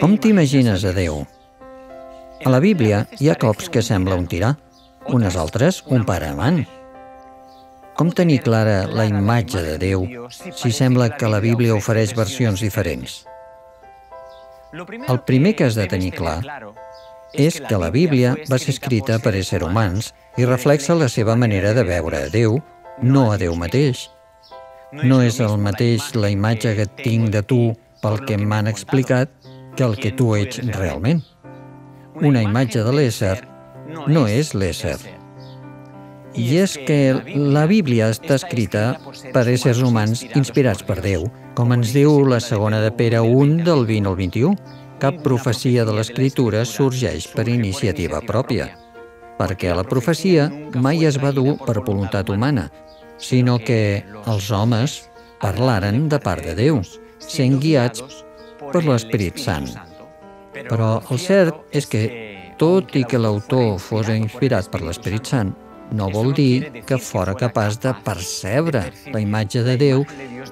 Com t'imagines a Déu? A la Bíblia hi ha cops que sembla un tirà, unes altres un pare amant. Com tenir clara la imatge de Déu si sembla que la Bíblia ofereix versions diferents? El primer que has de tenir clar és que la Bíblia va ser escrita per éssers humans i reflexa la seva manera de veure a Déu, no a Déu mateix. No és el mateix la imatge que tinc de tu pel que m'han explicat que el que tu ets realment. Una imatge de l'ésser no és l'ésser. I és que la Bíblia està escrita per éssers humans inspirats per Déu, com ens diu la segona de Pere 1 del 20 al 21. Cap profecia de l'Escritura sorgeix per iniciativa pròpia, perquè la profecia mai es va dur per voluntat humana, sinó que els homes parlaren de part de Déu, sent guiats per l'Esperit Sant. Però el cert és que, tot i que l'autor fos inspirat per l'Esperit Sant, no vol dir que fora capaç de percebre la imatge de Déu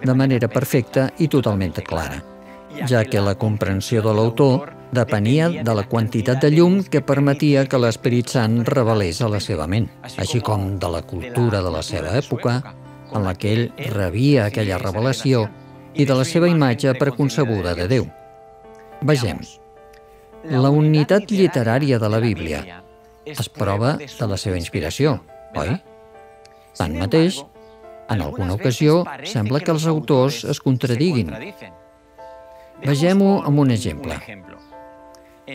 de manera perfecta i totalment clara, ja que la comprensió de l'autor depenia de la quantitat de llum que permetia que l'Esperit Sant revelés a la seva ment, així com de la cultura de la seva època, en la que ell rebia aquella revelació, i de la seva imatge preconcebuda de Déu. Vegem, la unitat literària de la Bíblia es prova de la seva inspiració, oi? Tanmateix, en alguna ocasió sembla que els autors es contradiguin. Vegem-ho amb un exemple.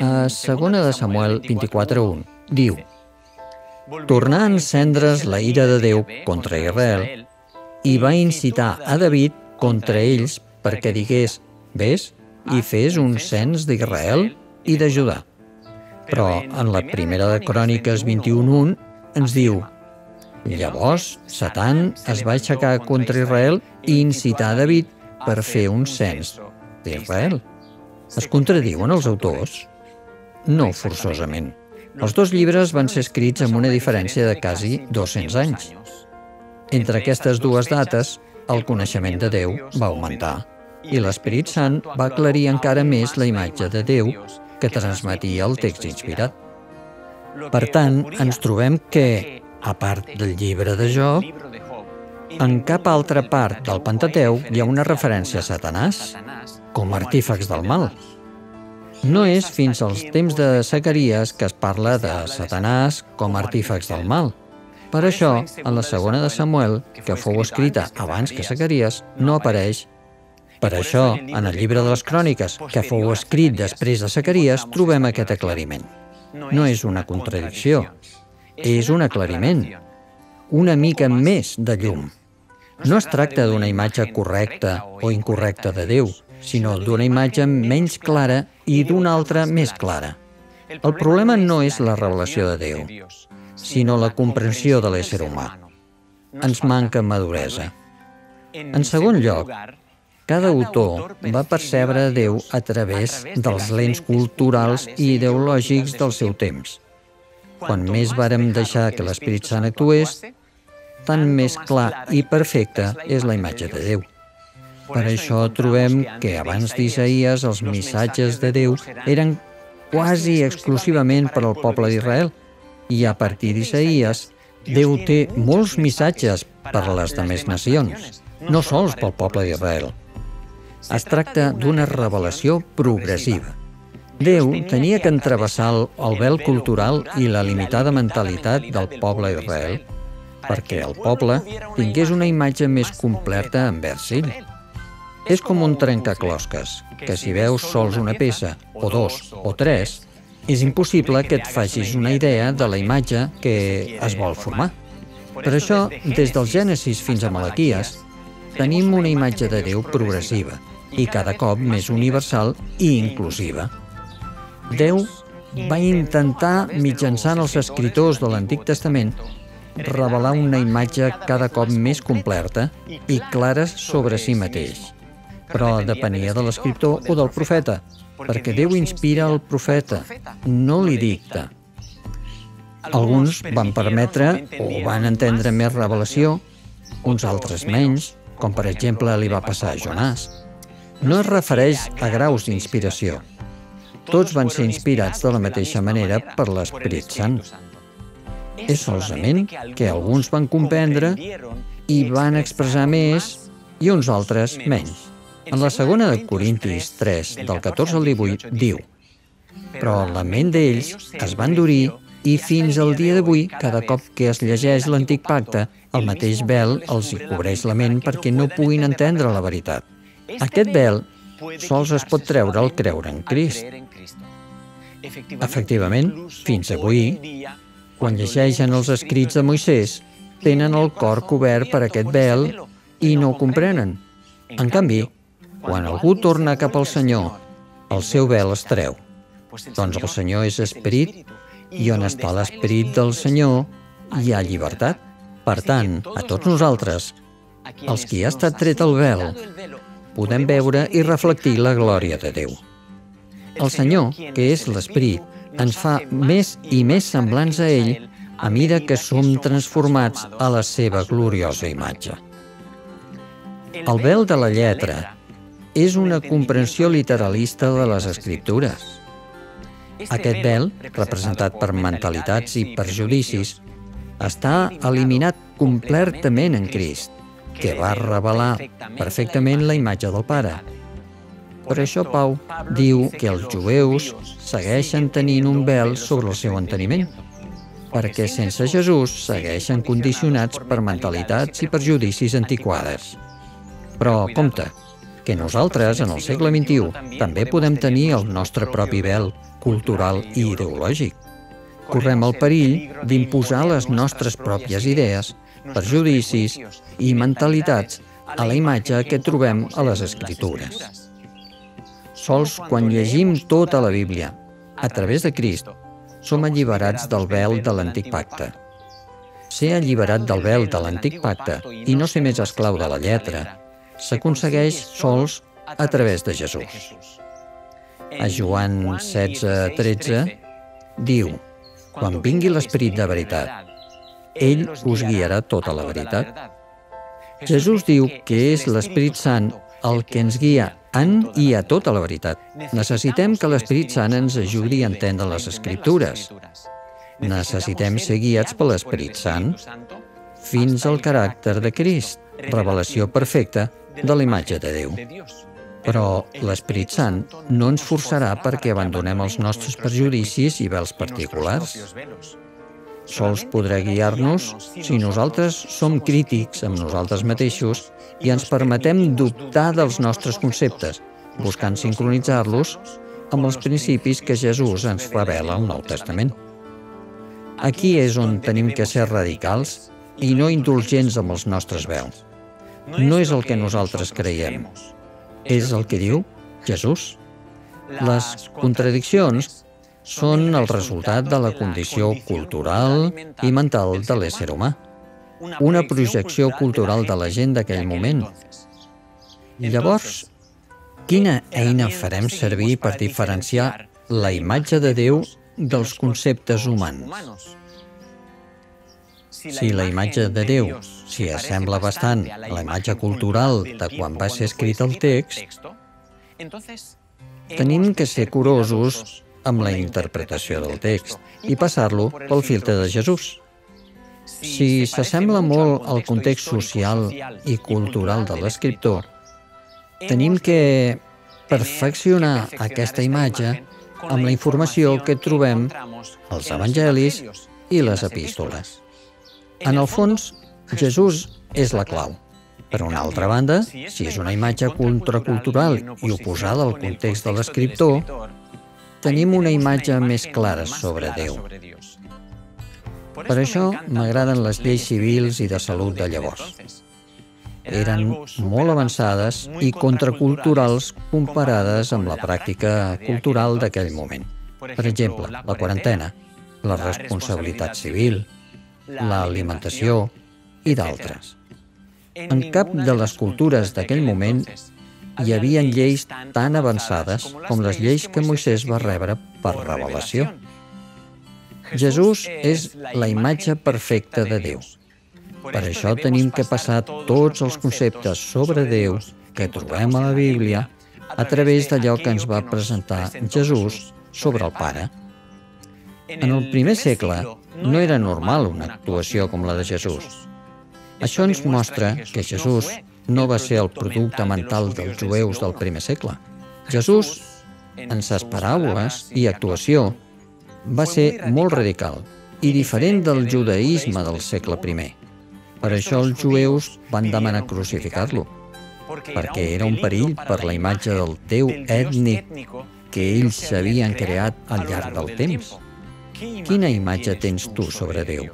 A segona de Samuel 24.1 diu Tornar a encendre's la ira de Déu contra Israel i va incitar a David contra ells perquè digués Ves i fes un cens d'Israel i de Judà. Però en la primera de Cròniques 21.1 ens diu Llavors, Satan es va aixecar contra Israel i incitar David per fer un cens d'Israel. Es contradiuen els autors? No forçosament. Els dos llibres van ser escrits amb una diferència de quasi 200 anys. Entre aquestes dues dates, el coneixement de Déu va augmentar i l'Esperit Sant va aclarir encara més la imatge de Déu que transmetia el text inspirat. Per tant, ens trobem que, a part del llibre de Job, en cap altra part del Pentateuc hi ha una referència a Satanàs com a artífex del mal. No és fins als temps de Zacaries que es parla de Satanàs com a artífex del mal. Per això, en la segona de Samuel, que fou escrita abans que Zacaries, no apareix. Per això, en el llibre de les Cròniques, que fou escrit després de Zacaries, trobem aquest aclariment. No és una contradicció, és un aclariment, una mica més de llum. No es tracta d'una imatge correcta o incorrecta de Déu, sinó d'una imatge menys clara i d'una altra més clara. El problema no és la revelació de Déu, sinó la comprensió de l'ésser humà. Ens manca maduresa. En segon lloc, cada autor va percebre Déu a través dels lents culturals i ideològics del seu temps. Quan més vàrem deixar que l'Espírit Sant actués, tant més clar i perfecta és la imatge de Déu. Per això trobem que abans d'Isaïes els missatges de Déu eren quasi exclusivament per al poble d'Israel i a partir d'Isaïes Déu té molts missatges per a les demés nacions, no sols pel poble d'Israel. Es tracta d'una revelació progressiva. Déu tenia que entrevessar el vel cultural i la limitada mentalitat del poble d'Israel perquè el poble tingués una imatge més completa envers ell. És com un trencaclosques, que si veus sols una peça, o dos, o tres, és impossible que et facis una idea de la imatge que es vol formar. Per això, des del Gènesis fins a Malaquies, tenim una imatge de Déu progressiva i cada cop més universal i inclusiva. Déu va intentar, mitjançant els escriptors de l'Antic Testament, revelar una imatge cada cop més completa i clara sobre si mateix però depenia de l'escriptor o del profeta, perquè Déu inspira el profeta, no li dicta. Alguns van permetre o van entendre més revelació, uns altres menys, com per exemple li va passar a Jonàs. No es refereix a graus d'inspiració, tots van ser inspirats de la mateixa manera per l'Esperit Sant. És solament que alguns van comprendre i van expressar més i uns altres menys. En la segona de Corintis 3, del 14 al 18, diu Però la ment d'ells es va endurir i fins al dia d'avui, cada cop que es llegeix l'antic pacte, el mateix vel els hi cobreix la ment perquè no puguin entendre la veritat. Aquest vel sols es pot treure al creure en Crist. Efectivament, fins avui, quan llegeixen els escrits de Moisès, tenen el cor cobert per aquest vel i no ho comprenen. En canvi, quan algú torna cap al Senyor, el seu vel es treu. Doncs el Senyor és esperit i on està l'esperit del Senyor hi ha llibertat. Per tant, a tots nosaltres, els qui ha estat tret el vel, podem veure i reflectir la glòria de Déu. El Senyor, que és l'Esperit, ens fa més i més semblants a ell a mida que som transformats a la seva gloriosa imatge. El vel de la lletra és una comprensió literalista de les escriptures. Aquest vel, representat per mentalitats i perjudicis, està eliminat completament en Crist, que va revelar perfectament la imatge del Pare. Per això Pau diu que els jueus segueixen tenint un vel sobre el seu enteniment, perquè sense Jesús segueixen condicionats per mentalitats i perjudicis antiquades. Però, compte, que nosaltres, en el segle XXI, també podem tenir el nostre propi vel cultural i ideològic. Correm el perill d'imposar les nostres pròpies idees, perjudicis i mentalitats a la imatge que trobem a les Escritures. Sols quan llegim tota la Bíblia, a través de Crist, som alliberats del vel de l'antic pacte. Ser alliberat del vel de l'antic pacte i no ser més esclau de la lletra s'aconsegueix sols a través de Jesús. A Joan 16, 13 diu Quan vingui l'Esperit de veritat, ell us guiarà tota la veritat. Jesús diu que és l'Esperit Sant el que ens guia en i a tota la veritat. Necessitem que l'Esperit Sant ens ajudi a entendre les Escriptures. Necessitem ser guiats per l'Esperit Sant fins al caràcter de Crist, revelació perfecta de la imatge de Déu. Però l'Esperit Sant no ens forçarà perquè abandonem els nostres prejudicis i vels particulars. Sols podrà guiar-nos si nosaltres som crítics amb nosaltres mateixos i ens permetem dubtar dels nostres conceptes, buscant sincronitzar-los amb els principis que Jesús ens revela al Nou Testament. Aquí és on tenim que ser radicals i no indulgents amb els nostres veus. No és el que nosaltres creiem, és el que diu Jesús. Les contradiccions són el resultat de la condició cultural i mental de l'ésser humà, una projecció cultural de la gent d'aquell moment. Llavors, quina eina farem servir per diferenciar la imatge de Déu dels conceptes humans? Si la imatge de Déu s'hi assembla bastant a la imatge cultural de quan va ser escrit el text, tenim que ser curosos amb la interpretació del text i passar-lo pel filtre de Jesús. Si s'assembla molt al context social i cultural de l'escriptor, tenim que perfeccionar aquesta imatge amb la informació que trobem als evangelis i les epístoles. En el fons, Jesús és la clau. Per una altra banda, si és una imatge contracultural i oposada al context de l'escriptor, tenim una imatge més clara sobre Déu. Per això m'agraden les lleis civils i de salut de llavors. Eren molt avançades i contraculturals comparades amb la pràctica cultural d'aquell moment. Per exemple, la quarantena, la responsabilitat civil, l'alimentació i d'altres. En cap de les cultures d'aquell moment hi havia lleis tan avançades com les lleis que Moisès va rebre per revelació. Jesús és la imatge perfecta de Déu. Per això tenim que passar tots els conceptes sobre Déu que trobem a la Bíblia a través d'allò que ens va presentar Jesús sobre el Pare. En el primer segle no era normal una actuació com la de Jesús. Això ens mostra que Jesús no va ser el producte mental dels jueus del primer segle. Jesús, en ses paraules i actuació, va ser molt radical i diferent del judaïsme del segle I. Per això els jueus van demanar crucificar-lo, perquè era un perill per la imatge del Déu ètnic que ells s'havien creat al llarg del temps. Quina imatge tens tu sobre Déu?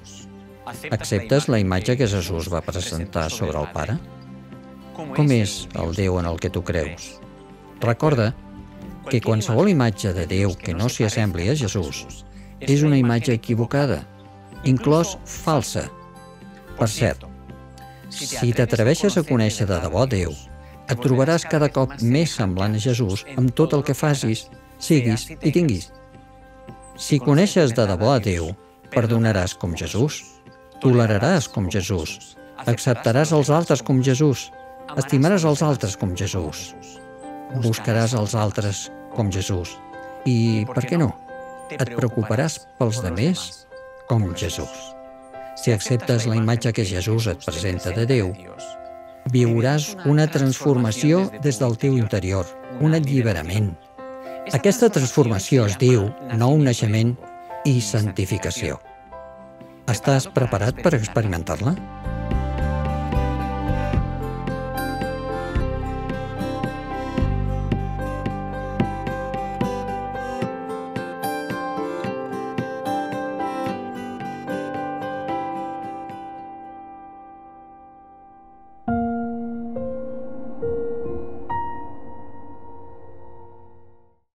Acceptes la imatge que Jesús va presentar sobre el Pare? Com és el Déu en el que tu creus? Recorda que qualsevol imatge de Déu que no s'hi assembli a Jesús és una imatge equivocada, inclòs falsa. Per cert, si t'atreveixes a conèixer de debò Déu, et trobaràs cada cop més semblant a Jesús amb tot el que facis, siguis i tinguis. Si coneixes de debò a Déu, perdonaràs com Jesús, toleraràs com Jesús, acceptaràs els altres com Jesús, estimaràs els altres com Jesús, buscaràs els altres com Jesús. I, per què no, et preocuparàs pels demés com Jesús. Si acceptes la imatge que Jesús et presenta de Déu, viuràs una transformació des del teu interior, un alliberament. Aquesta transformació es diu nou naixement i santificació. Estàs preparat per experimentar-la?